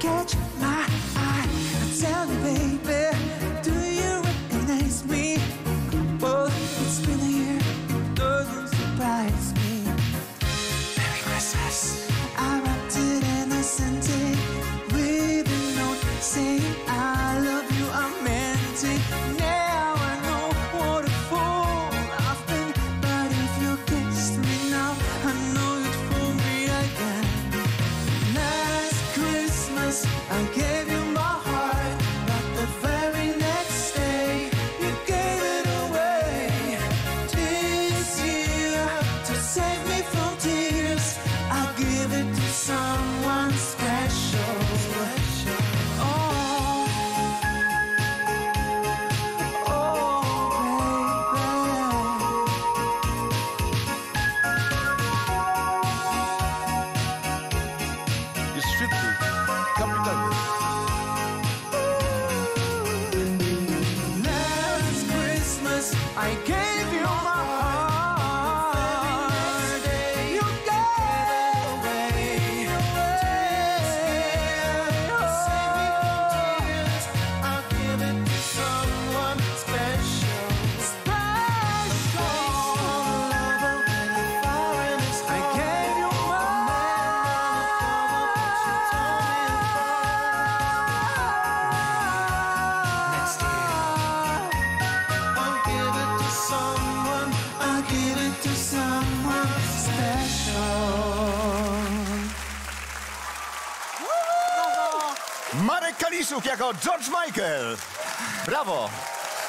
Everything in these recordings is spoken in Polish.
catch my eye. I tell you, baby, do you recognize me? Well, it's been a year, doesn't surprise me. Merry Christmas. I wrapped it and I sent with a note saying I love you, I meant it. someone special. special. Oh, oh, baby. I can Marek Kaliszuk jako George Michael. Brawo!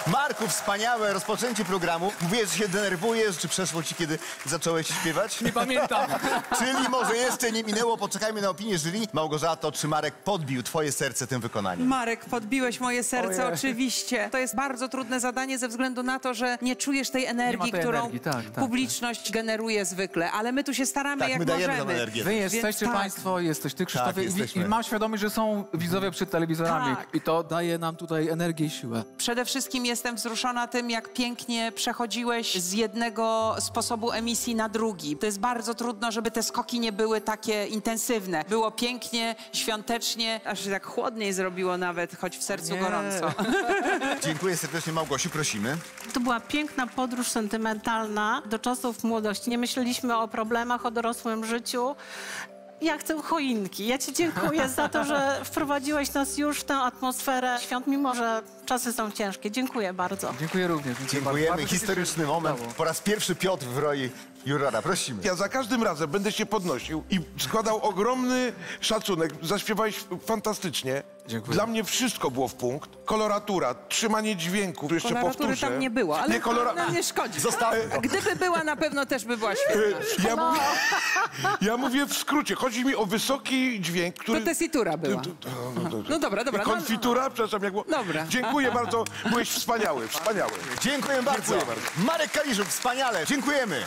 Marku, wspaniałe rozpoczęcie programu. Mówiłeś, że się denerwujesz, czy przeszło ci, kiedy zacząłeś śpiewać? Nie pamiętam. Czyli może jeszcze nie minęło, poczekajmy na opinię jury. Małgorzato, czy Marek podbił twoje serce tym wykonaniem? Marek, podbiłeś moje serce, Ojej. oczywiście. To jest bardzo trudne zadanie ze względu na to, że nie czujesz tej energii, tej którą energii, tak, tak, publiczność generuje zwykle, ale my tu się staramy Tak, jak my dajemy możemy. energię. Wy Więc jesteście tak. państwo, jesteś ty, Krzysztofie. I- jesteśmy. I, mam świadomość, że są widzowie przed telewizorami. Tak. I to daje nam tutaj energię i siłę. Przede wszystkim jestem wzruszona tym, jak pięknie przechodziłeś z jednego sposobu emisji na drugi. To jest bardzo trudno, żeby te skoki nie były takie intensywne. Było pięknie, świątecznie, aż się tak chłodniej zrobiło nawet, choć w sercu Nie. gorąco. Dziękuję serdecznie, Małgosiu, prosimy. To była piękna podróż sentymentalna do czasów młodości. Nie myśleliśmy o problemach, o dorosłym życiu. Ja chcę choinki. Ja Ci dziękuję za to, że wprowadziłeś nas już w tę atmosferę świąt, mimo że czasy są ciężkie. Dziękuję bardzo. Dziękuję również. Dziękuję. Dziękujemy. Bardzo Historyczny moment. Po raz pierwszy Piotr w roli jurora. Prosimy. Ja za każdym razem będę się podnosił i składał ogromny szacunek. Zaśpiewałeś fantastycznie. Dziękuję. Dla mnie wszystko było w punkt. Koloratura, trzymanie dźwięku, jeszcze Koloratury powtórzę. tam nie było, ale Nie, kolora... no, nie szkodzi. Zostawmy to. Gdyby była, na pewno też by była świetna. Ja mówię, ja mówię w skrócie. Chodzi mi o wysoki dźwięk, który... To tesitura była. No, no, No dobra, dobra. I konfitura, przepraszam, jak było... Dobra. Dziękuję bardzo, byłeś wspaniały, wspaniały. Dziękuję bardzo. Dziękuję bardzo. Marek Kaliszuk, wspaniale. Dziękujemy.